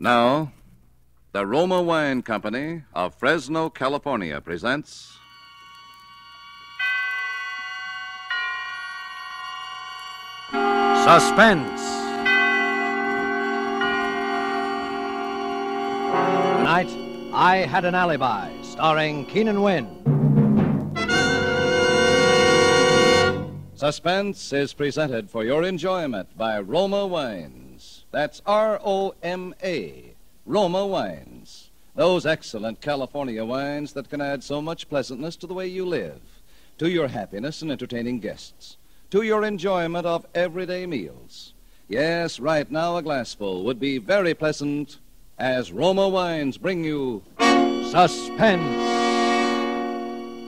Now, the Roma Wine Company of Fresno, California presents. Suspense. Tonight, I Had an Alibi, starring Keenan Wynn. Suspense is presented for your enjoyment by Roma Wines. That's R O M A, Roma Wines. Those excellent California wines that can add so much pleasantness to the way you live, to your happiness in entertaining guests, to your enjoyment of everyday meals. Yes, right now a glassful would be very pleasant as Roma Wines bring you Suspense.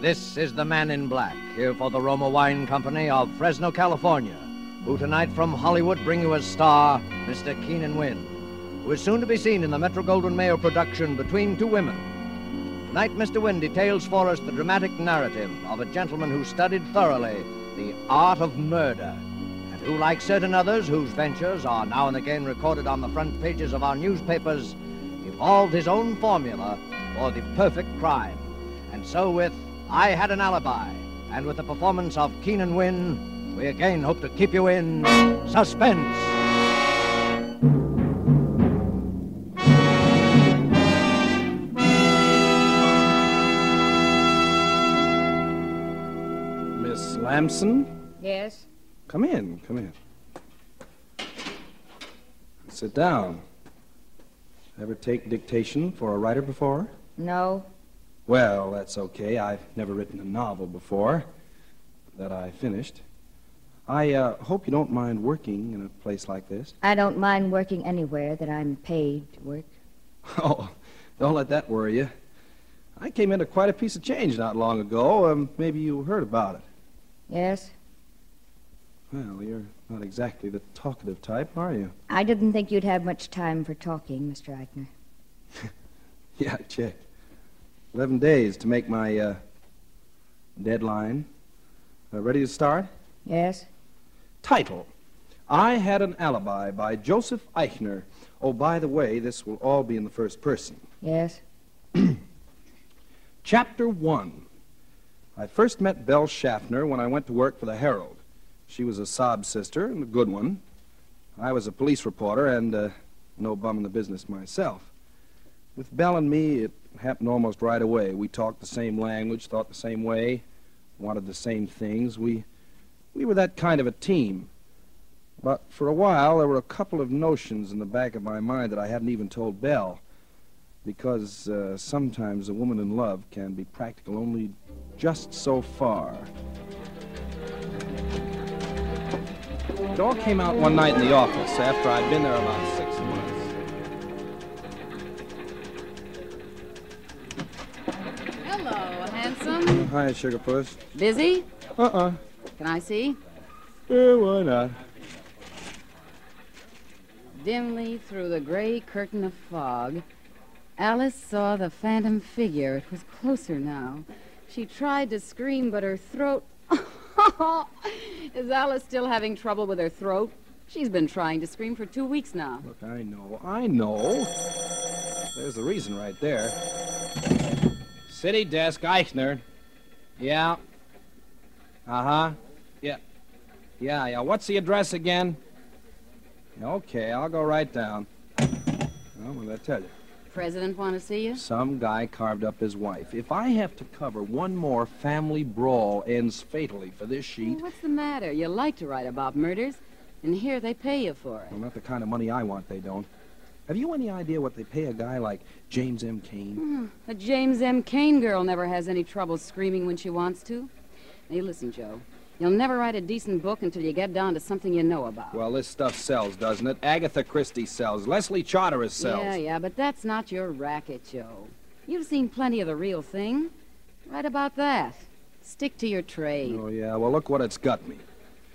This is the man in black here for the Roma Wine Company of Fresno, California, who tonight from Hollywood bring you as star Mr. Keenan Wynn, who is soon to be seen in the Metro Goldwyn Mayer production Between Two Women. Tonight, Mr. Wynn details for us the dramatic narrative of a gentleman who studied thoroughly the art of murder, and who, like certain others whose ventures are now and again recorded on the front pages of our newspapers, evolved his own formula for the perfect crime. And so, with I Had an Alibi, and with the performance of Keenan Wynn, we again hope to keep you in suspense. Miss Lamson? Yes? Come in, come in. Sit down. Ever take dictation for a writer before? No? Well, that's okay. I've never written a novel before that I finished. I uh, hope you don't mind working in a place like this. I don't mind working anywhere that I'm paid to work. Oh, don't let that worry you. I came into quite a piece of change not long ago. Um, maybe you heard about it. Yes? Well, you're not exactly the talkative type, are you? I didn't think you'd have much time for talking, Mr. Eichner. Yeah, I checked. Eleven days to make my uh, deadline. Uh, ready to start? Yes? Title I Had an Alibi by Joseph Eichner. Oh, by the way, this will all be in the first person. Yes? Chapter 1 I first met Belle Schaffner when I went to work for the Herald. She was a sob sister and a good one. I was a police reporter and uh, no bum in the business myself. With Belle and me, it happened almost right away. We talked the same language, thought the same way, wanted the same things. We, we were that kind of a team. But for a while, there were a couple of notions in the back of my mind that I hadn't even told Belle. Because uh, sometimes a woman in love can be practical only just so far. It all came out one night in the office after I'd been there about six months. Hello, handsome. Hi, Sugarpuss. Busy? Uh-uh. Can I see? Yeah, why not? Dimly through the gray curtain of fog, Alice saw the phantom figure. It was closer now. She tried to scream, but her throat. Is Alice still having trouble with her throat? She's been trying to scream for two weeks now. Look, I know, I know. There's the reason right there. City desk, Eichner. Yeah. Uh-huh. Yeah. Yeah, yeah. What's the address again? Okay, I'll go right down. Well, what did I tell you? President want to see you? Some guy carved up his wife. If I have to cover one more family brawl ends fatally for this sheet, Well, what's the matter? You like to write about murders, and here they pay you for it. well, not the kind of money I want, they don't. Have you any idea what they pay a guy like James M. Cain? Hmm, a James M. Cain girl never has any trouble screaming when she wants to. Hey, listen, Joe. You'll never write a decent book until you get down to something you know about. Well, this stuff sells, doesn't it? Agatha Christie sells. Leslie Charteris sells. Yeah, yeah, but that's not your racket, Joe. You've seen plenty of the real thing. Write about that. Stick to your trade. Oh, yeah. Well, look what it's got me.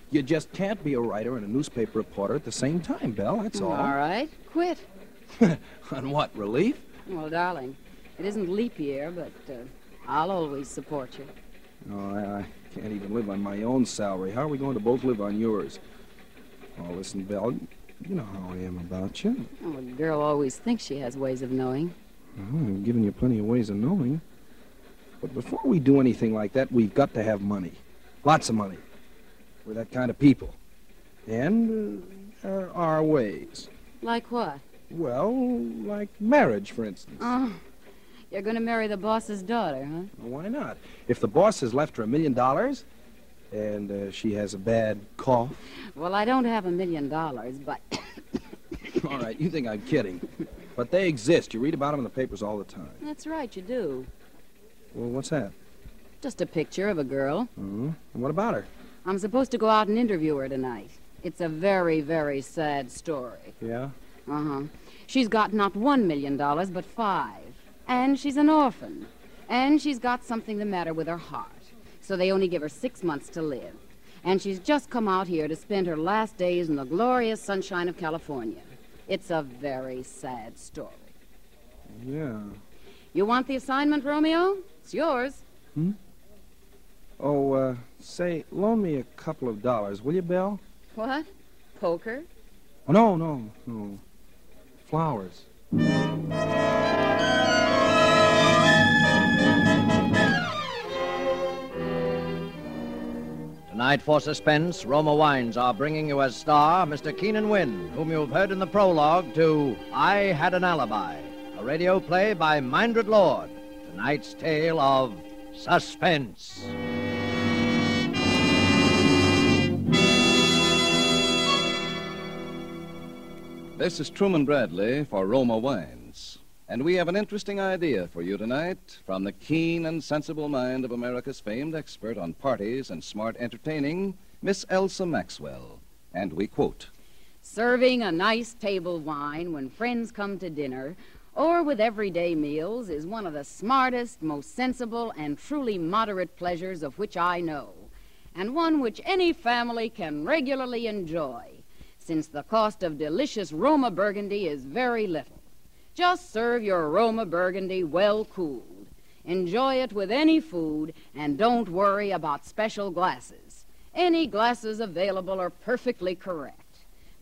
You just can't be a writer and a newspaper reporter at the same time, Belle. That's all. All right, quit. On what, relief? Well, darling, it isn't leap year, but uh, I'll always support you. Oh, I, I can't even live on my own salary. How are we going to both live on yours? Oh, listen, Belle, You know how I am about you. Oh, a girl always thinks she has ways of knowing. Well, I've given you plenty of ways of knowing. But before we do anything like that, we've got to have money. Lots of money. We're that kind of people. And uh, there are ways. Like what? Well, like marriage, for instance. Oh, you're going to marry the boss's daughter, huh? Well, why not? If the boss has left her a million dollars and uh, she has a bad cough. Well, I don't have a million dollars, but All right, you think I'm kidding. But they exist. You read about them in the papers all the time. that's right, you do. Well, what's that? Just a picture of a girl. Mm hmm. And what about her? I'm supposed to go out and interview her tonight. It's a very, very sad story. Yeah? Uh huh. She's got not one million dollars, but five. And she's an orphan. And she's got something the matter with her heart. So they only give her six months to live. And she's just come out here to spend her last days in the glorious sunshine of California. It's a very sad story. Yeah. You want the assignment, Romeo? It's yours. Hmm? Oh, uh, say, loan me a couple of dollars, will you, Belle? What? Poker? Oh, no, no, no. Flowers. Tonight, for suspense, Roma Wines are bringing you as star Mr. Keenan Wynn, whom you've heard in the prologue to I Had an Alibi, a radio play by Mindret Lord. Tonight's tale of suspense. This is Truman Bradley for Roma Wines. And we have an interesting idea for you tonight from the keen and sensible mind of America's famed expert on parties and smart entertaining, Miss Elsa Maxwell. And we quote Serving a nice table wine when friends come to dinner or with everyday meals is one of the smartest, most sensible, and truly moderate pleasures of which I know, and one which any family can regularly enjoy, since the cost of delicious Roma Burgundy is very little. Just serve your Roma Burgundy well cooled. Enjoy it with any food, and don't worry about special glasses. Any glasses available are perfectly correct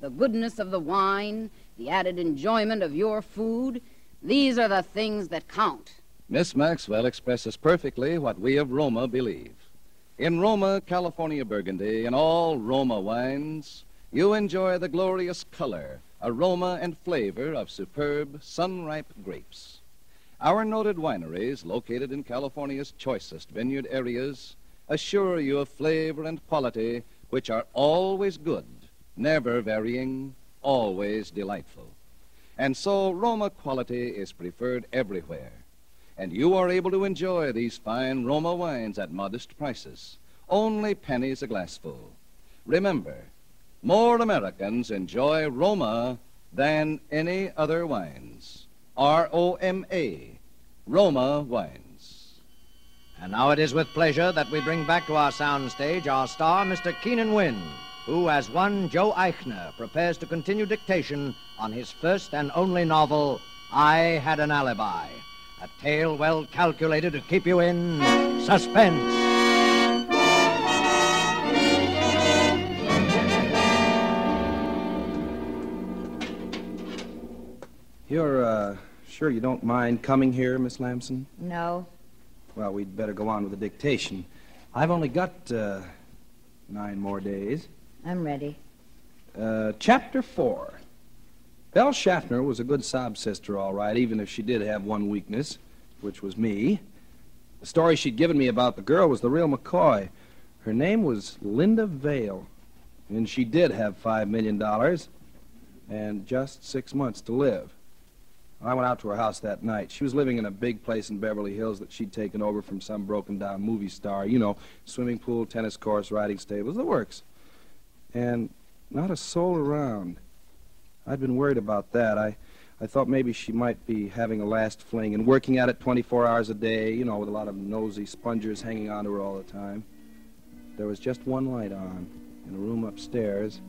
the goodness of the wine, the added enjoyment of your food, these are the things that count. Miss Maxwell expresses perfectly what we of Roma believe. In Roma, California Burgundy, and all Roma wines, you enjoy the glorious color, aroma, and flavor of superb, sun ripe grapes. Our noted wineries, located in California's choicest vineyard areas, assure you of flavor and quality which are always good, never varying, always delightful. And so Roma quality is preferred everywhere. And you are able to enjoy these fine Roma wines at modest prices, only pennies a glassful. Remember, more Americans enjoy Roma than any other wines. R O M A, Roma wines. And now it is with pleasure that we bring back to our soundstage our star, Mr. Keenan Wynn, who, as one Joe Eichner, prepares to continue dictation on his first and only novel, I Had an Alibi, a tale well calculated to keep you in suspense. You're, uh, sure you don't mind coming here, Miss Lamson? No. Well, we'd better go on with the dictation. I've only got, uh, nine more days. I'm ready. Uh, chapter four. Belle Schaffner was a good sob sister, all right, even if she did have one weakness, which was me. The story she'd given me about the girl was the real McCoy. Her name was Linda Vale, and she did have five million dollars and just six months to live. I went out to her house that night. She was living in a big place in Beverly Hills that she'd taken over from some broken down movie star. You know, swimming pool, tennis course, riding stables, the works. And not a soul around. I'd been worried about that. I, I thought maybe she might be having a last fling and working at it 24 hours a day, you know, with a lot of nosy spongers hanging on to her all the time. There was just one light on in a room upstairs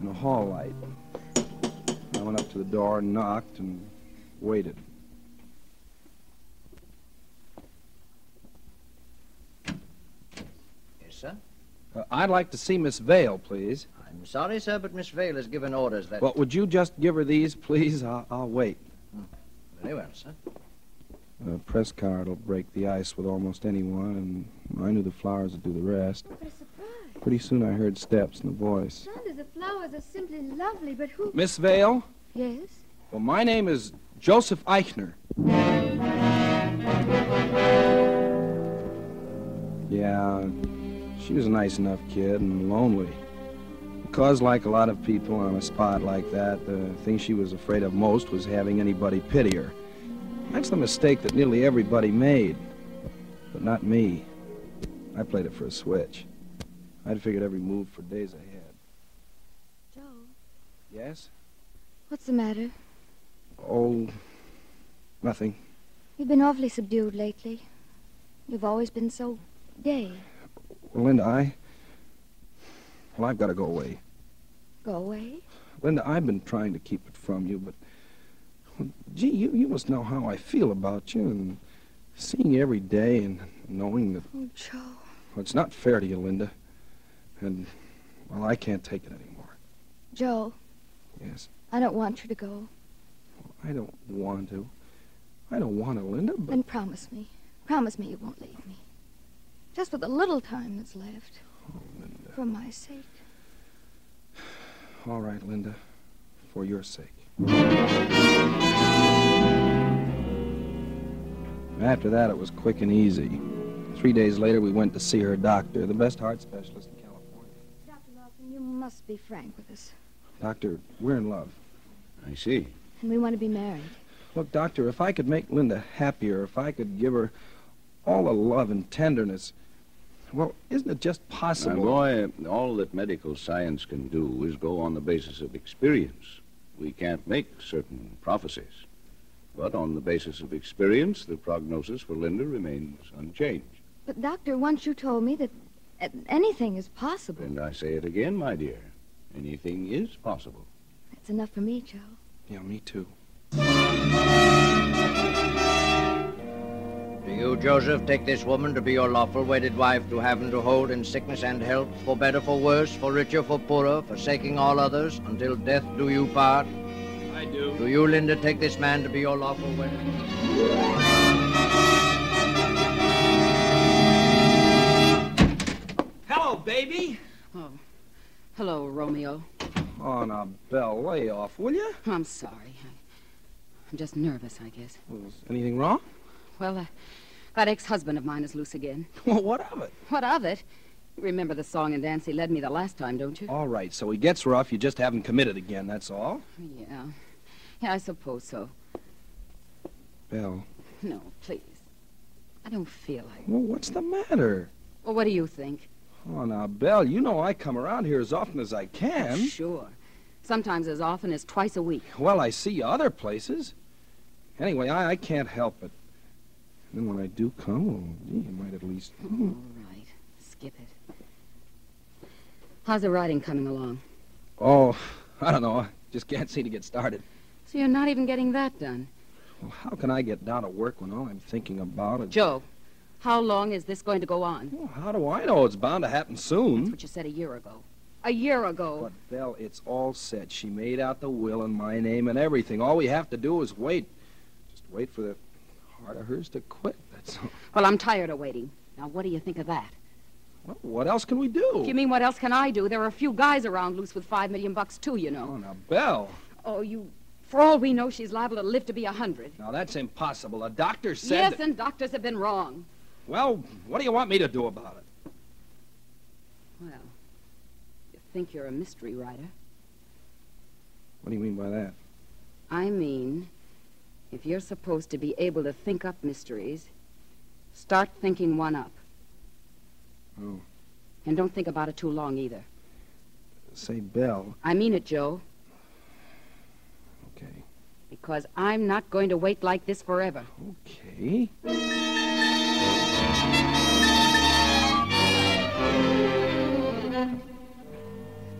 and a hall light. I went up to the door and knocked and waited. Yes, sir. Uh, I'd like to see Miss Vale, please. I I'm sorry, sir, but Miss Vale has given orders that... Well, would you just give her these, please? I'll, I'll wait. Very well, sir. A press card will break the ice with almost anyone, and I knew the flowers would do the rest. What a surprise. Pretty soon I heard steps and a voice. Saunders, the flowers are simply lovely, but who... Miss Vale? Yes? Well, my name is Joseph Eichner. Yeah, she was a nice enough kid and lonely. Because, like a lot of people on a spot like that, the thing she was afraid of most was having anybody pity her. That's the mistake that nearly everybody made. But not me. I played it for a switch. I'd figured every move for days ahead. Joe, Yes? what's the matter? Oh, nothing. You've been awfully subdued lately. You've always been so gay. Well, Linda, I. Well, I've got to go away. Go away? Linda, I've been trying to keep it from you, but. Well, gee, you, you must know how I feel about you, and seeing you every day and knowing that. Oh, Joe. Well, it's not fair to you, Linda. And, well, I can't take it anymore. Joe, Yes. I don't want you to go. I don't want to. I don't want to, Linda, but. Then promise me. Promise me you won't leave me. Just for the little time that's left. Oh, Linda. For my sake. All right, Linda. For your sake. After that, it was quick and easy. Three days later, we went to see her doctor, the best heart specialist in California. Dr. Lawson, you must be frank with us. Doctor, we're in love. I see. And we want to be married. Look, Doctor, if I could make Linda happier, if I could give her all the love and tenderness, well, isn't it just My possible? boy, all that medical science can do is go on the basis of experience. We can't make certain prophecies. But on the basis of experience, the prognosis for Linda remains unchanged. But, Doctor, once you told me that uh, anything is possible. And I say it again, my dear. Anything is possible. That's enough for me, Joe. Yeah, me too. Do you, Joseph, take this woman to be your lawful wedded wife to have and to hold in sickness and health, for better, for worse, for richer, for poorer, forsaking all others, until death do you part? I do. Do you, Linda, take this man to be your lawful wedded? Hello, baby. Oh. Hello, Romeo. Oh, now, Belle, lay off, will you? I'm sorry. I, I'm just nervous, I guess. Anything wrong? Well, uh, that ex-husband of mine is loose again. Well, what of it? What of it? You remember the song and dance he led me the last time, don't you? All right, so he gets rough. You just haven't committed again, that's all. Yeah. Yeah, I suppose so. Belle, No, please. I don't feel like... well, what's the matter? Well, what do you think? Oh, now, Belle, you know I come around here as often as I can. Sure. Sometimes as often as twice a week. Well, I see you other places. Anyway, I, I can't help it. And then when I do come, well, gee, you might at least... Hmm. All right. Skip it. How's the writing coming along? Oh, I don't know. I just can't seem to get started. So you're not even getting that done. Well, how can I get down to work when all I'm thinking about is... Joe, how long is this going to go on? Well, how do I know? It's bound to happen That's soon. what you said a year ago. A year ago. But, Belle, it's all set. She made out the will in my name and everything. All we have to do is wait. Just wait for the heart of hers to quit. That's all. Well, I'm tired of waiting. Now, what do you think of that? Well, what else can we do? If you mean what else can I do? There are a few guys around loose with five million bucks, too, you know. Oh, now, Belle. Oh, you... For all we know, she's liable to live to be a hundred. Now, that's impossible. A doctor said Yes, that- and doctors have been wrong. Well, what do you want me to do about it? Well, you think you're a mystery writer. What do you mean by that? I mean, if you're supposed to be able to think up mysteries, start thinking one up. Oh. And don't think about it too long either. Say, Belle. I mean it, Joe, Okay. because I'm not going to wait like this forever. Okay.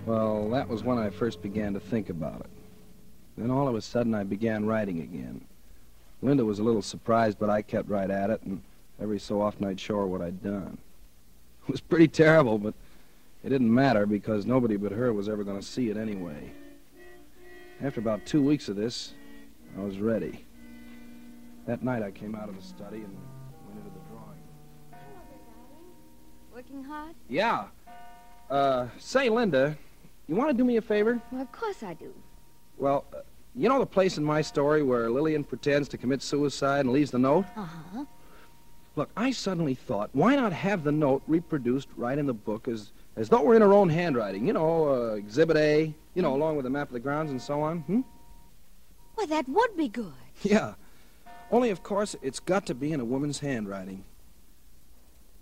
Well, that was when I first began to think about it. Then all of a sudden I began writing again. Linda was a little surprised, but I kept right at it, and every so often I'd show her what I'd done. It was pretty terrible, but It didn't matter because nobody but her was ever going to see it anyway. After about two weeks of this, I was ready. That night I came out of the study and went into the drawing. Working hard? Yeah. Uh, say, Linda, you want to do me a favor? Well, of course I do. Well, uh, you know the place in my story where Lillian pretends to commit suicide and leaves the note? Uh-huh. Look, I suddenly thought, why not have the note reproduced right in the book as, as though we're in her own handwriting? You know, uh, Exhibit A, you know, along with the map of the grounds and so on. Hmm? Well, that would be good. Yeah. Only, of course, it's got to be in a woman's handwriting.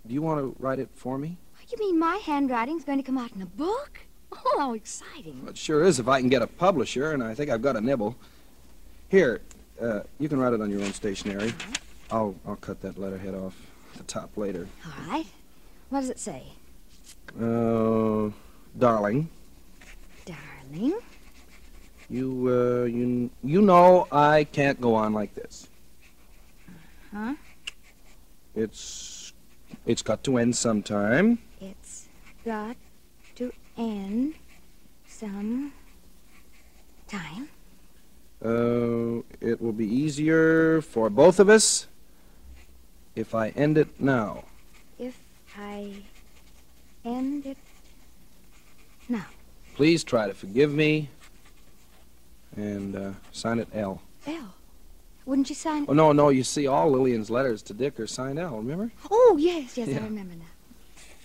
Do you want to write it for me? You mean my handwriting's going to come out in a book? Oh, how exciting. Well, it sure is if I can get a publisher, and I think I've got a nibble. Here, uh, you can write it on your own stationery. I'll, I'll cut that letterhead off the top later. All right. What does it say? Uh, darling, Darling? you, uh, you, you know I can't go on like this. Huh? It's, it's got to end sometime. It's got end some time. Uh, it will be easier for both of us if I end it now. If I end it now. Please try to forgive me and uh, sign it L. L. Wouldn't you sign? Oh, no, no, you see, all Lillian's letters to Dick are signed L, remember? Oh, yes, yes, Yeah. I remember now.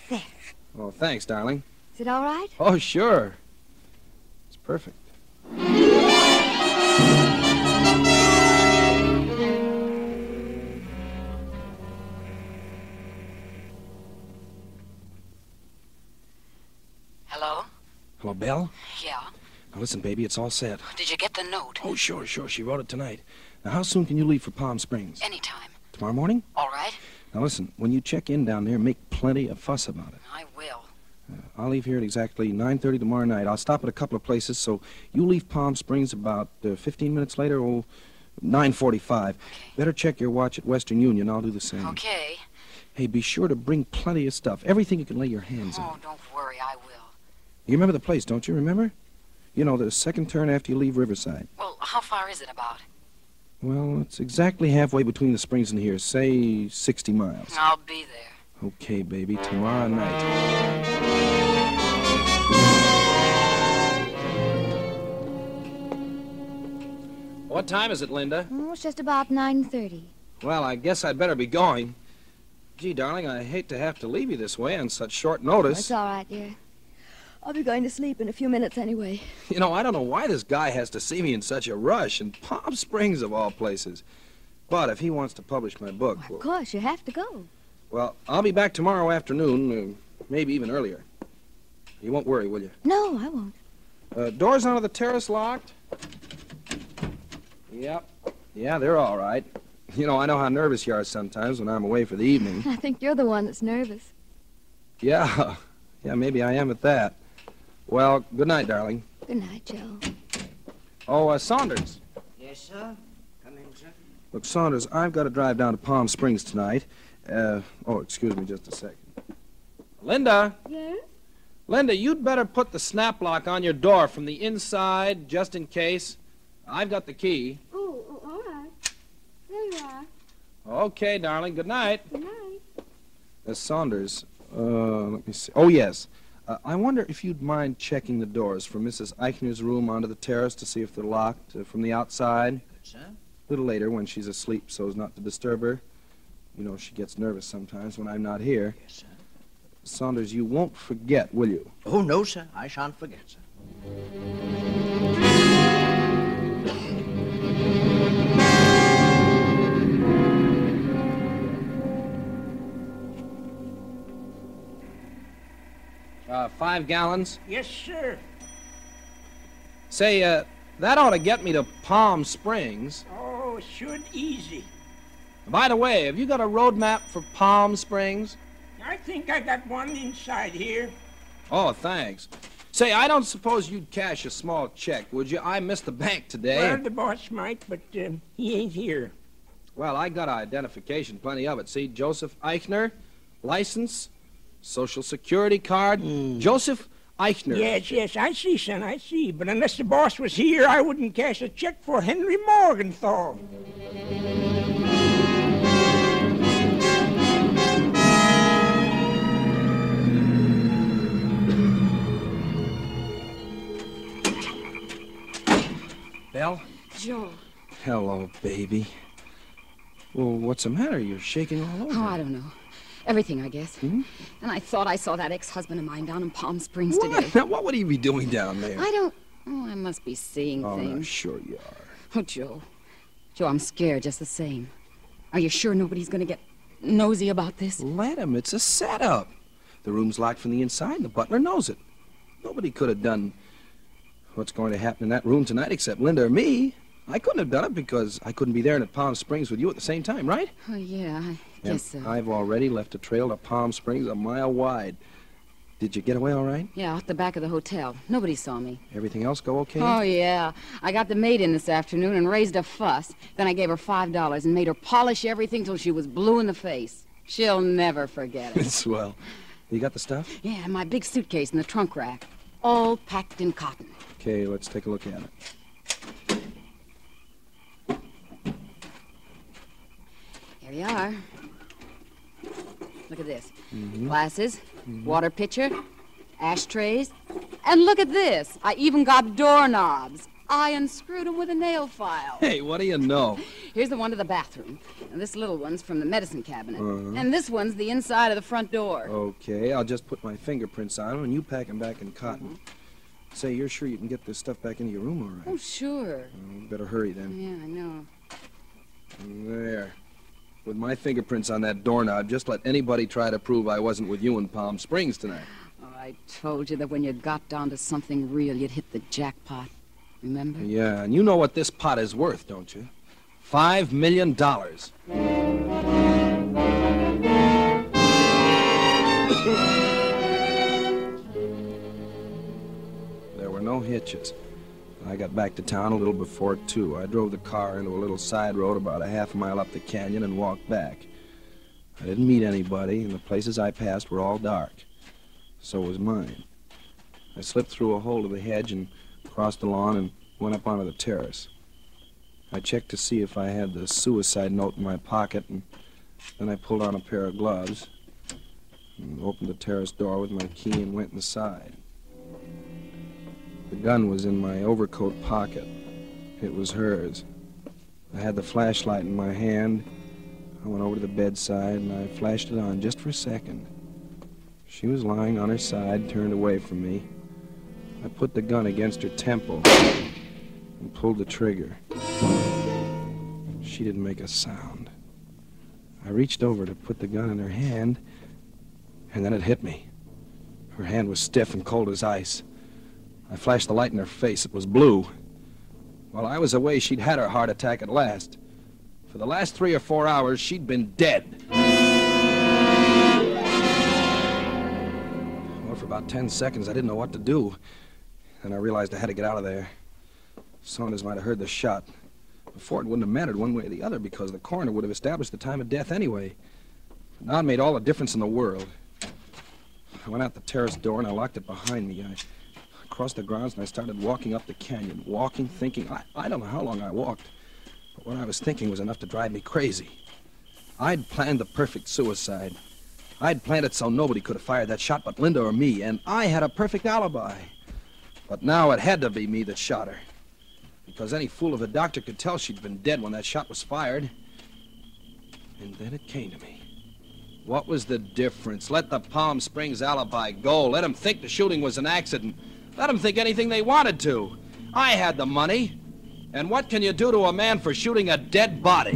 There. Oh, thanks, darling. Is it all right? Oh, sure. It's perfect. Hello? Hello, Belle? Yeah. Now, listen, baby, it's all set. Did you get the note? Oh, sure, sure. She wrote it tonight. Now, how soon can you leave for Palm Springs? Anytime. Tomorrow morning? All right. Now, listen, when you check in down there, make plenty of fuss about it. I will. I'll leave here at exactly 9.30 tomorrow night. I'll stop at a couple of places, so you leave Palm Springs about uh, 15 minutes later, or 9.45. Better check your watch at Western Union. I'll do the same. Okay. Hey, be sure to bring plenty of stuff. Everything you can lay your hands on. Oh, don't worry. I will. You remember the place, don't you? Remember? You know, the second turn after you leave Riverside. Well, how far is it about? Well, it's exactly halfway between the springs and here. Say 60 miles. I'll be there. Okay, baby. Tomorrow night. What time is it, Linda? Oh, it's just about 9.30. Well, I guess I'd better be going. Gee, darling, I hate to have to leave you this way on such short notice. It's all right, dear. I'll be going to sleep in a few minutes anyway. You know, I don't know why this guy has to see me in such a rush, in Palm Springs of all places. But if he wants to publish my book, Of course, you have to go. well, I'll be back tomorrow afternoon, uh, maybe even earlier. You won't worry, will you? No, I won't. Uh, doors onto the terrace locked? Yep. Yeah, they're all right. You know, I know how nervous you are sometimes when I'm away for the evening. I think you're the one that's nervous. Yeah. Yeah, maybe I am at that. Well, good night, darling. Good night, Joe. Oh, uh, Saunders. Yes, sir? Come in, sir. Look, Saunders, I've got to drive down to Palm Springs tonight. Uh, oh, excuse me just a second. Linda? Yes? Linda, you'd better put the snap lock on your door from the inside, just in case. I've got the key. Oh, oh, all right. There you are. Okay, darling. Good night. Good night. Uh, Saunders, uh, let me see. Oh, yes. Uh, I wonder if you'd mind checking the doors from Mrs. Eichner's room onto the terrace to see if they're locked uh, from the outside. Good, sir. A little later when she's asleep so as not to disturb her. You know, she gets nervous sometimes when I'm not here. Yes, sir. Saunders, you won't forget, will you? Oh, no, sir. I shan't forget, sir. Uh, five gallons. Yes, sir. Say, uh, that ought to get me to Palm Springs. Oh, should easy. By the way, have you got a road map for Palm Springs? I think I got one inside here. Oh, thanks. Say, I don't suppose you'd cash a small check, would you? I missed the bank today. Well, the boss might, but um, he ain't here. Well, I got identification, plenty of it. See, Joseph Eichner, license, Social security card. Joseph Eichner. Yes, yes, I see, son, I see. But unless the boss was here, I wouldn't cash a check for Henry Morgenthau. Belle? Joe. Hello, baby. Well, what's the matter? You're shaking all over. Oh, I don't know. Everything, I guess. Hmm? And I thought I saw that ex-husband of mine down in Palm Springs What? today. Now, what would he be doing down there? I don't. Oh, I must be seeing things. Oh, no, sure you are. Oh, Joe. Joe, I'm scared just the same. Are you sure nobody's gonna get nosy about this? Let him. It's a setup. The room's locked from the inside, and the butler knows it. Nobody could have done what's going to happen in that room tonight except Linda or me. I couldn't have done it because I couldn't be there in Palm Springs with you at the same time, right? Oh, yeah, I And guess so. I've already left a trail to Palm Springs a mile wide. Did you get away all right? Yeah, out the back of the hotel. Nobody saw me. Everything else go okay? Oh, yeah. I got the maid in this afternoon and raised a fuss. Then I gave her $5 and made her polish everything till she was blue in the face. She'll never forget it. Swell. You got the stuff? yeah, my big suitcase in the trunk rack. All packed in cotton. Okay, let's take a look at it. Here we are. Look at this. Mm-hmm. Glasses, mm-hmm. water pitcher, ashtrays, and look at this. I even got doorknobs. I unscrewed them with a nail file. Hey, what do you know? Here's the one to the bathroom. And this little one's from the medicine cabinet. Uh-huh. And this one's the inside of the front door. Okay, I'll just put my fingerprints on them and you pack them back in cotton. Mm-hmm. Say, you're sure you can get this stuff back into your room all right? Oh, sure. Well, better hurry then. Yeah, I know. There. With my fingerprints on that doorknob, just let anybody try to prove I wasn't with you in Palm Springs tonight. Oh, I told you that when you got down to something real, you'd hit the jackpot. Remember? Yeah, and you know what this pot is worth, don't you? Five million dollars. No hitches. I got back to town a little before two. I drove the car into a little side road about a half mile up the canyon and walked back. I didn't meet anybody, and the places I passed were all dark. So was mine. I slipped through a hole of the hedge and crossed the lawn and went up onto the terrace. I checked to see if I had the suicide note in my pocket, and then I pulled on a pair of gloves and opened the terrace door with my key and went inside. The gun was in my overcoat pocket. It was hers. I had the flashlight in my hand. I went over to the bedside and I flashed it on just for a second. She was lying on her side, turned away from me. I put the gun against her temple and pulled the trigger. She didn't make a sound. I reached over to put the gun in her hand, and then it hit me. Her hand was stiff and cold as ice. I flashed the light in her face. It was blue. While I was away, she'd had her heart attack at last. For the last three or four hours, she'd been dead. Well, for about ten seconds, I didn't know what to do. Then I realized I had to get out of there. Saunders might have heard the shot. Before, it wouldn't have mattered one way or the other because the coroner would have established the time of death anyway. But now it made all the difference in the world. I went out the terrace door and I locked it behind me. I crossed the grounds and I started walking up the canyon. Walking, thinking. I, I don't know how long I walked. But what I was thinking was enough to drive me crazy. I'd planned the perfect suicide. I'd planned it so nobody could have fired that shot but Linda or me, and I had a perfect alibi. But now it had to be me that shot her. Because any fool of a doctor could tell she'd been dead when that shot was fired. And then it came to me. What was the difference? Let the Palm Springs alibi go. Let them think the shooting was an accident. Let them think anything they wanted to. I had the money. And what can you do to a man for shooting a dead body?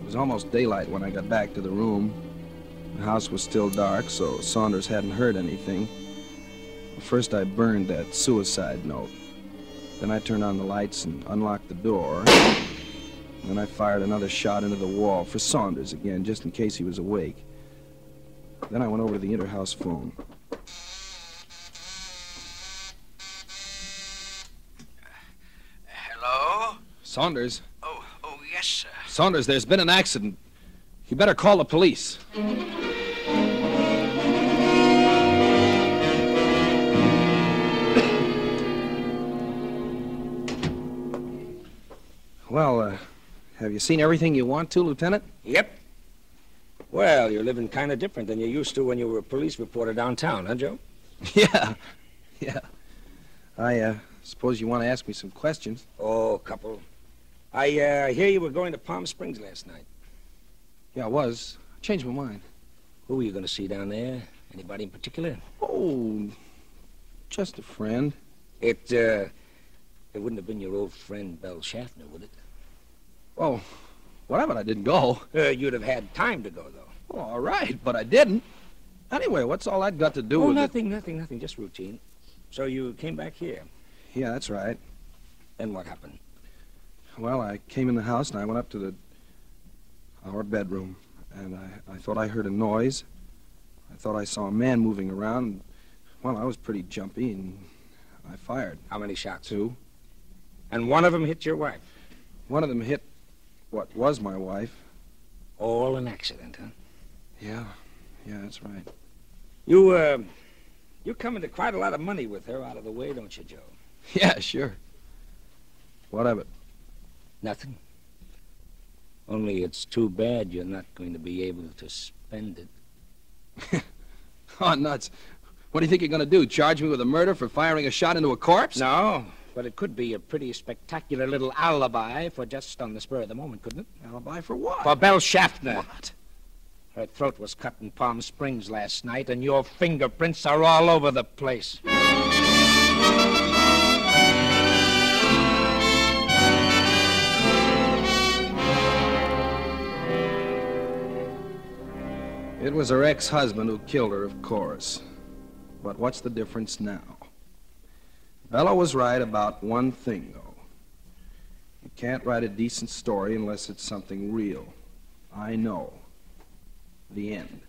It was almost daylight when I got back to the room. The house was still dark, so Saunders hadn't heard anything. First, I burned that suicide note. Then I turned on the lights and unlocked the door. Then I fired another shot into the wall for Saunders again, just in case he was awake. Then I went over to the interhouse phone. Hello? Saunders? Oh, oh, yes, sir. Saunders, there's been an accident. You better call the police. Well, uh, have you seen everything you want to, Lieutenant? Yep. Well, you're living kind of different than you used to when you were a police reporter downtown, huh, Joe? Yeah. Yeah. I, uh, suppose you want to ask me some questions. Oh, a couple. I uh, hear you were going to Palm Springs last night. Yeah, I was. I changed my mind. Who were you going to see down there? Anybody in particular? Oh, just a friend. It, uh, it wouldn't have been your old friend, Belle Schaffner, would it? Oh, whatever. I didn't go. Uh, you'd have had time to go, though. All right, but I didn't. Anyway, what's all that got to do with oh, with nothing, nothing, nothing. Just routine. So you came back here. Yeah, that's right. Then what happened? Well, I came in the house and I went up to the our bedroom, and I, I thought I heard a noise. I thought I saw a man moving around. Well, I was pretty jumpy, and I fired How many shots? two. And one of them hit your wife. One of them hit what was my wife. All an accident, huh? Yeah, yeah, that's right. You, uh, you come into quite a lot of money with her out of the way, don't you, Joe? Yeah, sure. What of it? Nothing. Only it's too bad you're not going to be able to spend it. Oh, nuts. What do you think you're going to do? Charge me with a murder for firing a shot into a corpse? No, but it could be a pretty spectacular little alibi for just on the spur of the moment, couldn't it? Alibi for what? For Belle Schaffner. What? Her throat was cut in Palm Springs last night, and your fingerprints are all over the place. It was her ex-husband who killed her, of course. But what's the difference now? Bella was right about one thing, though. You can't write a decent story unless it's something real. I know. The end.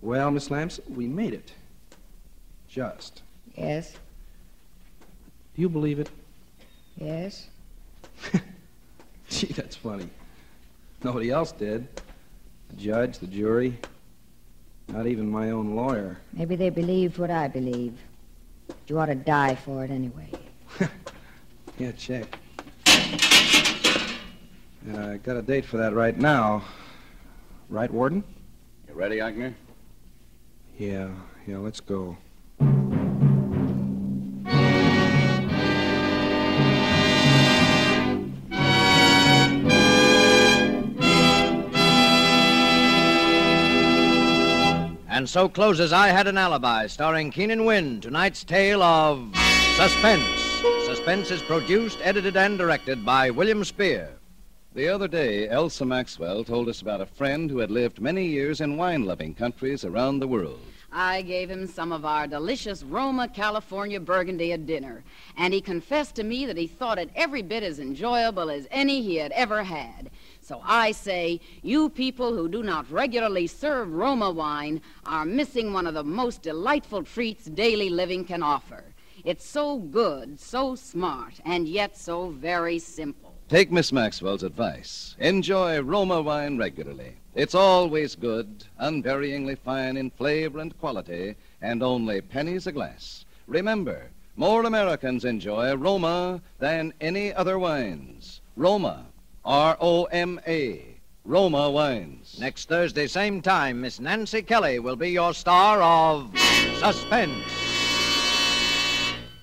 Well, Miss Lamson, we made it. Just. Yes, Do you believe it? yes. Gee, that's funny. Nobody else did. The judge, the jury, not even my own lawyer. Maybe they believed what I believe. You ought to die for it anyway. Yeah, check. And I got a date for that right now. Right, Warden? You ready, Eichner? Yeah, yeah, let's go. And so closes I Had an Alibi, starring Keenan Wynn, tonight's tale of Suspense. Suspense is produced, edited, and directed by William Spier. The other day, Elsa Maxwell told us about a friend who had lived many years in wine loving countries around the world. I gave him some of our delicious Roma, California Burgundy at dinner, and he confessed to me that he thought it every bit as enjoyable as any he had ever had. So I say, you people who do not regularly serve Roma wine are missing one of the most delightful treats daily living can offer. It's so good, so smart, and yet so very simple. Take Miss Maxwell's advice. Enjoy Roma wine regularly. It's always good, unvaryingly fine in flavor and quality, and only pennies a glass. Remember, more Americans enjoy Roma than any other wines. Roma, R O M A, Roma wines. Next Thursday, same time, Miss Nancy Kelly will be your star of Suspense.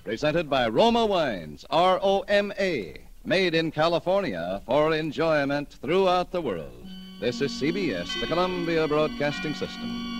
Presented by Roma Wines, R O M A, made in California for enjoyment throughout the world. This is CBS, the Columbia Broadcasting System.